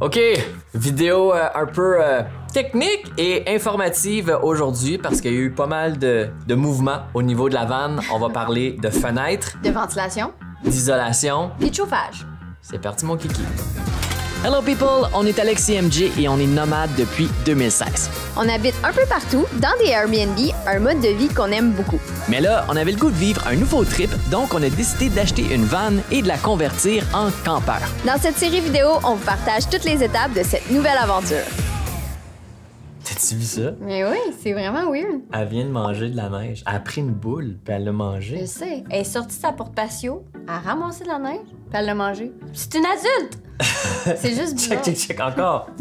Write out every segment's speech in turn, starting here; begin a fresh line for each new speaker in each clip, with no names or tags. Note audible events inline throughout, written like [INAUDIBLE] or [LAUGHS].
OK, vidéo euh, un peu euh, technique et informative aujourd'hui parce qu'il y a eu pas mal de, de mouvements au niveau de la vanne. On va parler de fenêtres,
De ventilation
d'isolation.
et de chauffage.
C'est parti mon kiki. Hello people, on est Alexis MJ et on est nomade depuis 2016.
On habite un peu partout, dans des Airbnb, un mode de vie qu'on aime beaucoup.
Mais là, on avait le goût de vivre un nouveau trip, donc on a décidé d'acheter une vanne et de la convertir en campeur.
Dans cette série vidéo, on vous partage toutes les étapes de cette nouvelle aventure.
T'as-tu vu ça?
Mais oui, c'est vraiment weird.
Elle vient de manger de la neige. Elle a pris une boule, puis elle l'a
Je
mangée.
sais. Elle est sortie de sa porte patio, elle a ramassé de la neige, puis elle l'a mangée. C'est une adulte! [LAUGHS] c'est juste
Check,
bizarre.
check, check, encore. [LAUGHS]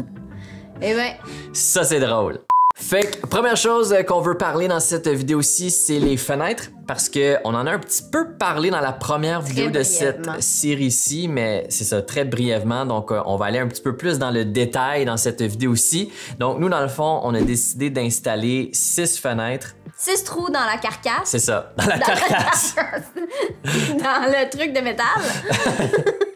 Eh ben,
Ça, c'est drôle. Fait que, première chose qu'on veut parler dans cette vidéo-ci, c'est les fenêtres, parce que on en a un petit peu parlé dans la première vidéo de cette série-ci, mais c'est ça, très brièvement. Donc, euh, on va aller un petit peu plus dans le détail dans cette vidéo-ci. Donc, nous, dans le fond, on a décidé d'installer six fenêtres.
Six trous dans la carcasse.
C'est ça, dans la carcasse. [LAUGHS]
dans le truc de métal. [LAUGHS]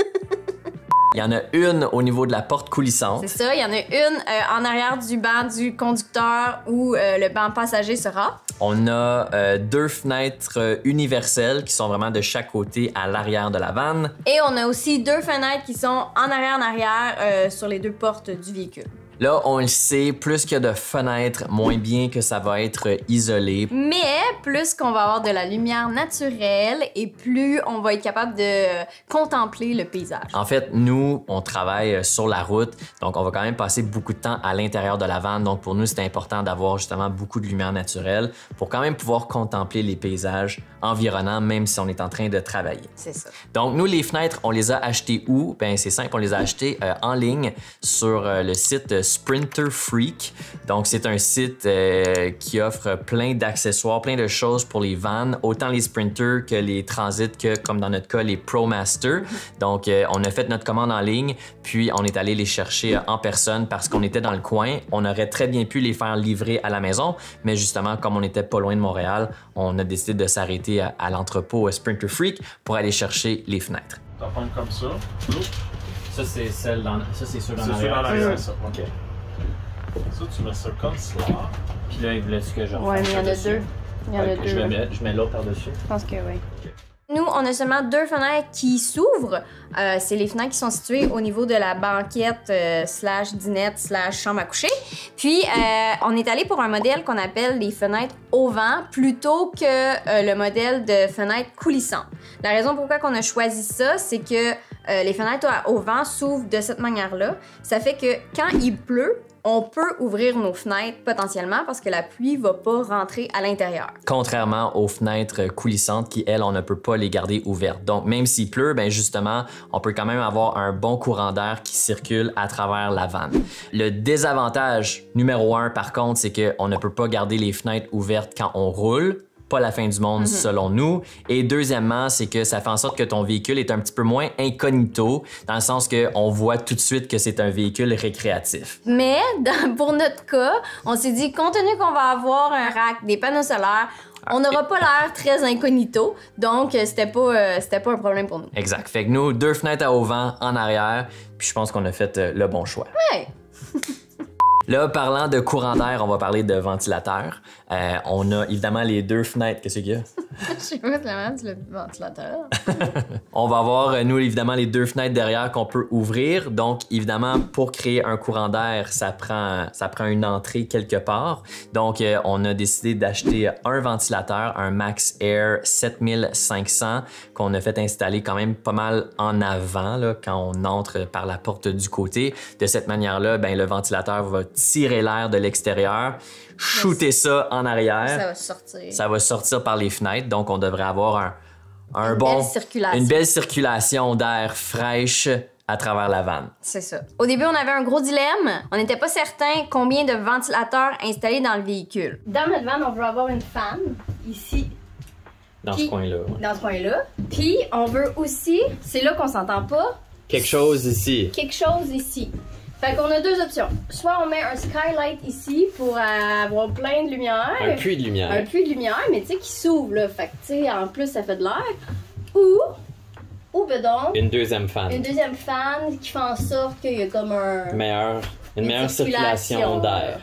Il y en a une au niveau de la porte coulissante.
C'est ça, il y en a une euh, en arrière du banc du conducteur où euh, le banc passager sera.
On a euh, deux fenêtres universelles qui sont vraiment de chaque côté à l'arrière de la vanne.
Et on a aussi deux fenêtres qui sont en arrière en arrière sur les deux portes du véhicule.
Là, on le sait, plus qu'il y a de fenêtres, moins bien que ça va être euh, isolé.
Mais plus qu'on va avoir de la lumière naturelle et plus on va être capable de euh, contempler le paysage.
En fait, nous, on travaille euh, sur la route, donc on va quand même passer beaucoup de temps à l'intérieur de la vanne. Donc pour nous, c'est important d'avoir justement beaucoup de lumière naturelle pour quand même pouvoir contempler les paysages environnants, même si on est en train de travailler.
C'est ça.
Donc, nous, les fenêtres, on les a achetées où? Ben, c'est simple, on les a achetées euh, en ligne sur euh, le site Sprinter Freak. Donc, c'est un site euh, qui offre plein d'accessoires, plein de choses pour les vannes, autant les sprinters que les transits, que comme dans notre cas, les ProMaster. Donc, euh, on a fait notre commande en ligne, puis on est allé les chercher en personne parce qu'on était dans le coin. On aurait très bien pu les faire livrer à la maison, mais justement, comme on était pas loin de Montréal, on a décidé de s'arrêter à, l'entrepôt euh, Sprinter Freak pour aller chercher les fenêtres.
Ça,
c'est celle dans, ça, c'est ceux
C'est sûr dans l'arrière, ça. OK. Ça, tu mets ça comme cela.
Puis là, il voulait que je
Ouais, mais il y en a deux. Il y en a
je,
deux.
vais mettre- je mets l'autre par-dessus.
Je pense que oui. Nous, on a seulement deux fenêtres qui s'ouvrent. Euh, c'est les fenêtres qui sont situées au niveau de la banquette euh, slash dinette slash chambre à coucher. Puis, euh, on est allé pour un modèle qu'on appelle les fenêtres au vent plutôt que le modèle de fenêtres coulissantes. La raison pourquoi on a choisi ça, c'est que les fenêtres au vent s'ouvrent de cette manière-là. Ça fait que quand il pleut, on peut ouvrir nos fenêtres potentiellement parce que la pluie va pas rentrer à l'intérieur.
Contrairement aux fenêtres coulissantes qui, elles, on ne peut pas les garder ouvertes. Donc, même s'il pleut, ben justement, on peut quand même avoir un bon courant d'air qui circule à travers la vanne. Le désavantage numéro un, par contre, c'est qu'on ne peut pas garder les fenêtres ouvertes quand on roule. Pas la fin du monde selon nous. Et deuxièmement, c'est que ça fait en sorte que ton véhicule est un petit peu moins incognito, dans le sens qu'on voit tout de suite que c'est un véhicule récréatif.
Mais dans- pour notre cas, on s'est dit, compte tenu qu'on va avoir un rack, des panneaux solaires, on n'aura pas l'air très incognito, donc euh, c'était pas, euh, c'était pas un problème pour nous.
Exact. Fait que nous, deux fenêtres à haut vent en arrière, puis je pense qu'on a fait euh, le bon choix.
Ouais.
Là, parlant de courant d'air, on va parler de ventilateur. Euh, on a évidemment les deux fenêtres. Qu'est-ce qu'il y a? [LAUGHS]
Je sais pas tellement du ventilateur. [LAUGHS]
On va avoir, euh, nous, évidemment, les deux fenêtres derrière qu'on peut ouvrir. Donc, évidemment, pour créer un courant d'air, ça prend, ça prend une entrée quelque part. Donc, euh, on a décidé d'acheter un ventilateur, un Max Air 7500, qu'on a fait installer quand même pas mal en avant, là, quand on entre par la porte du côté. De cette manière-là, ben, le ventilateur va tirer l'air de l'extérieur, shooter ça en arrière.
Ça va sortir.
Ça va sortir par les fenêtres, donc on devrait avoir un, un
Une
bon,
belle circulation.
une belle circulation d'air fraîche à travers la vanne.
C'est ça. Au début, on avait un gros dilemme. On n'était pas certain combien de ventilateurs installer dans le véhicule. Dans notre van, on veut avoir une fan ici
Dans
Puis-
ce coin-là. ouais.
dans ce coin-là. Puis on veut aussi, c'est là qu'on s'entend pas,
Quelque chose ici.
quelque chose ici. Fait qu'on a deux options. Soit on met un skylight ici pour euh, avoir plein de lumière.
Un puits de
Un
lumière.
puits de lumière, mais tu sais, qui s'ouvre là. Fait que tu sais, en plus, ça fait de l'air. Ou au bedon,
Une deuxième fan.
une deuxième fan qui fait en sorte qu'il y a comme un...
Meilleure, une
Une
meilleure
circulation.
circulation d'air.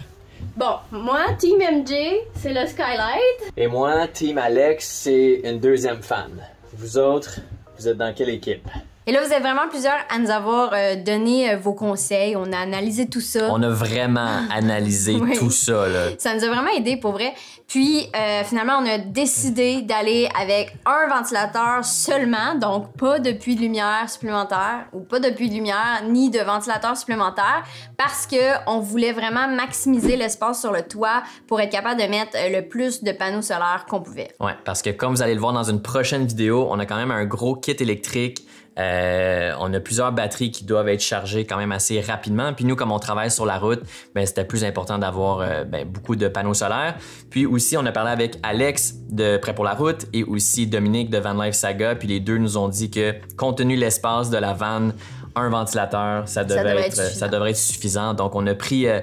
Bon, moi, Team MJ, c'est le skylight.
Et moi, Team Alex, c'est une deuxième fan. Vous autres, vous êtes dans quelle équipe?
Et là, vous êtes vraiment plusieurs à nous avoir euh, donné euh, vos conseils. On a analysé tout ça.
On a vraiment [LAUGHS] analysé
Oui.
tout ça. Là.
Ça nous a vraiment aidé pour vrai. Puis euh, finalement, on a décidé d'aller avec un ventilateur seulement, donc pas de puits de lumière supplémentaire ou pas de puits de lumière ni de ventilateur supplémentaire parce que on voulait vraiment maximiser l'espace sur le toit pour être capable de mettre le plus de panneaux solaires qu'on pouvait.
Ouais, parce que comme vous allez le voir dans une prochaine vidéo, on a quand même un gros kit électrique. Euh, on a plusieurs batteries qui doivent être chargées quand même assez rapidement. Puis nous, comme on travaille sur la route, ben, c'était plus important d'avoir euh, ben, beaucoup de panneaux solaires. Puis aussi, on a parlé avec Alex de Prêt pour la route et aussi Dominique de Van Life Saga. Puis les deux nous ont dit que compte tenu de l'espace de la van, un ventilateur, ça devait,
devrait
être,
être suffisant.
ça devrait être suffisant. Donc on a pris euh,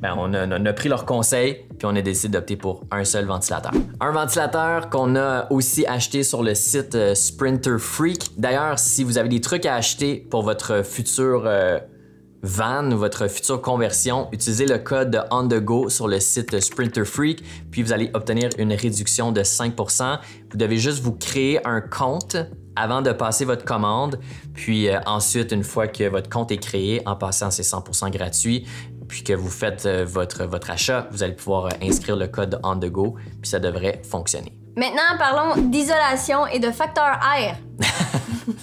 ben, on, a, pris leurs conseils, puis on a décidé d'opter pour un seul ventilateur. Un ventilateur qu'on a aussi acheté sur le site euh, Sprinter Freak. D'ailleurs, si vous avez des trucs à acheter pour votre futur euh, van ou votre future conversion, utilisez le code On The Go sur le site Sprinter Freak, puis vous allez obtenir une réduction de 5%. Vous devez juste vous créer un compte avant de passer votre commande, puis euh, ensuite, une fois que votre compte est créé, en passant c'est 100% gratuit, puis que vous faites euh, votre, votre achat, vous allez pouvoir euh, inscrire le code On The Go, puis ça devrait fonctionner.
Maintenant, parlons d'isolation et de facteur air. [LAUGHS]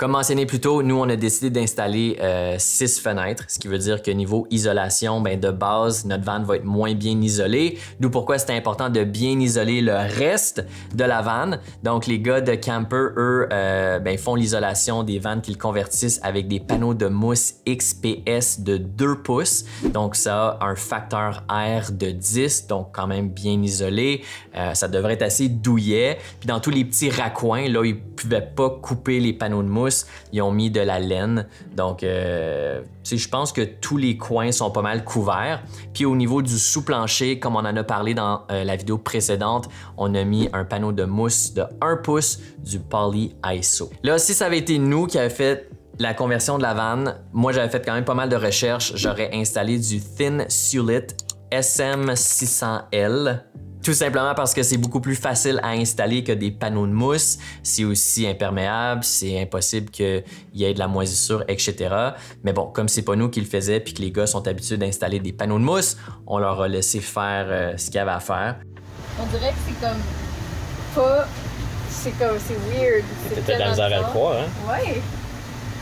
Comme mentionné plus tôt, nous, on a décidé d'installer 6 fenêtres, ce qui veut dire que niveau isolation, ben, de base, notre van va être moins bien isolé. D'où pourquoi c'est important de bien isoler le reste de la van. Donc, les gars de Camper, eux, euh, ben, font l'isolation des vannes qu'ils convertissent avec des panneaux de mousse XPS de 2 pouces. Donc, ça a un facteur air de 10, donc quand même bien isolé. Euh, ça devrait être assez douillet. Puis dans tous les petits raccoins, là, ils pouvaient pas couper les panneaux de mousse, ils ont mis de la laine. Donc, euh, je pense que tous les coins sont pas mal couverts. Puis au niveau du sous-plancher, comme on en a parlé dans euh, la vidéo précédente, on a mis un panneau de mousse de 1 pouce du Poly ISO. Là, si ça avait été nous qui avions fait la conversion de la vanne, moi j'avais fait quand même pas mal de recherches. J'aurais installé du Thin Sulit SM600L. Tout simplement parce que c'est beaucoup plus facile à installer que des panneaux de mousse. C'est aussi imperméable, c'est impossible qu'il y ait de la moisissure, etc. Mais bon, comme c'est pas nous qui le faisions puis que les gars sont habitués d'installer des panneaux de mousse, on leur a laissé faire euh, ce qu'il y avait à faire.
On dirait que c'est comme pas. C'est comme. C'est weird.
T'étais de la misère à le croire, hein?
Ouais.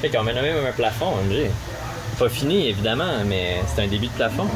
Fait qu'on met même un plafond, MG. Pas fini, évidemment, mais c'est un début de plafond.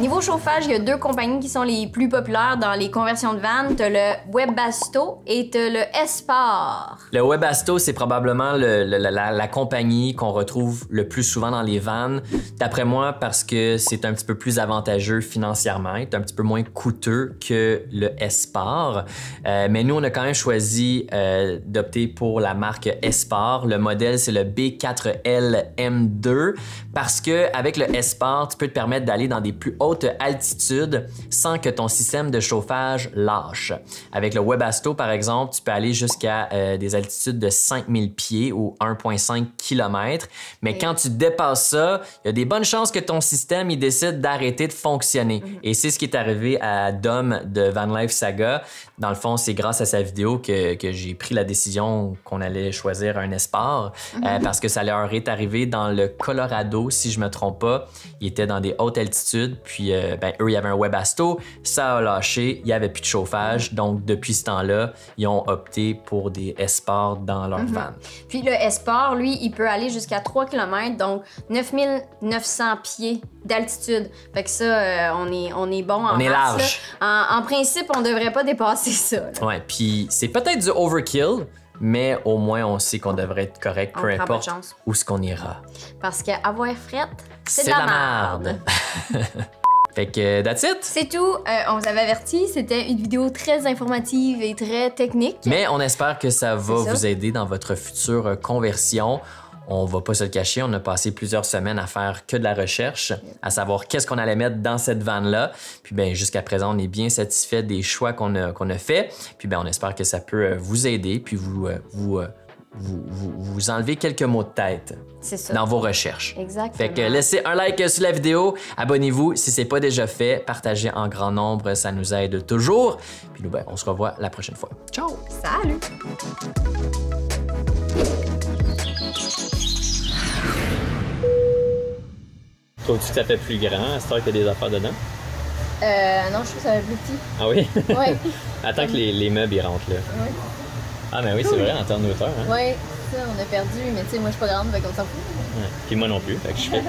Niveau chauffage, il y a deux compagnies qui sont les plus populaires dans les conversions de vannes. T'as le Webasto et t'as le Espar.
Le Webasto, c'est probablement le- le- la, compagnie qu'on retrouve le plus souvent dans les vannes. D'après moi, parce que c'est un petit peu plus avantageux financièrement, est un petit peu moins coûteux que le Espar. Euh, mais nous, on a quand même choisi euh, d'opter pour la marque Espar. Le modèle, c'est le B4L M2 parce que avec le Espar, tu peux te permettre d'aller dans des plus hautes altitudes sans que ton système de chauffage lâche. Avec le Webasto, par exemple, tu peux aller jusqu'à euh, des altitudes de 5000 pieds ou 1,5 km. Mais quand tu dépasses ça, il y a des bonnes chances que ton système il décide d'arrêter de fonctionner. Et c'est ce qui est arrivé à Dom de Van Life Saga. Dans le fond, c'est grâce à sa vidéo que, que j'ai pris la décision qu'on allait choisir un Espar euh, parce que ça leur est arrivé dans le Colorado, si je me trompe pas. Ils étaient dans des hautes altitudes, puis euh, ben, eux, il y avait un Webasto, ça a lâché, il y avait plus de chauffage, donc depuis ce temps-là, ils ont opté pour des Espars dans leur van.
Puis le Espar, lui, il peut aller jusqu'à 3 km, donc 9900 pieds d'altitude. Fait que ça, euh, on, est, on est bon en
On est large.
là. En, en principe, on devrait pas dépasser ça. là.
Ouais, puis c'est peut-être du overkill, mais au moins on sait qu'on devrait être correct,
On
peu
de
importe où ce qu'on ira.
Parce qu'avoir fret, c'est de la merde. [LAUGHS]
fait que that's it.
C'est tout. Euh, on vous avait averti, c'était une vidéo très informative et très technique.
Mais on espère que ça va
ça.
vous aider dans votre future euh, conversion. On va pas se le cacher, on a passé plusieurs semaines à faire que de la recherche, à savoir qu'est-ce qu'on allait mettre dans cette vanne-là. Puis ben jusqu'à présent, on est bien satisfait des choix qu'on a, qu'on a fait. Puis ben on espère que ça peut euh, vous aider, puis vous, euh, vous, euh, vous, vous, vous enlevez quelques mots de tête
ça.
dans vos recherches.
Exactement.
Fait que laissez un like sur la vidéo, abonnez-vous si c'est pas déjà fait, partagez en grand nombre, ça nous aide toujours. Puis nous, ben, on se revoit la prochaine fois. Ciao!
Salut!
Trouves-tu que ça fait plus grand à ce qu'il y a des affaires dedans?
Euh, non, je trouve que ça va être plus petit.
Ah oui?
Ouais. [LAUGHS]
Attends que les, les meubles ils rentrent là.
Ouais.
Ah, mais oui, c'est vrai, en termes de hauteur. Hein?
Ouais, ça, on a perdu, mais tu sais, moi, je suis pas grande, fait qu'on s'en fout.
Ouais. Puis moi non plus, fait que je fais.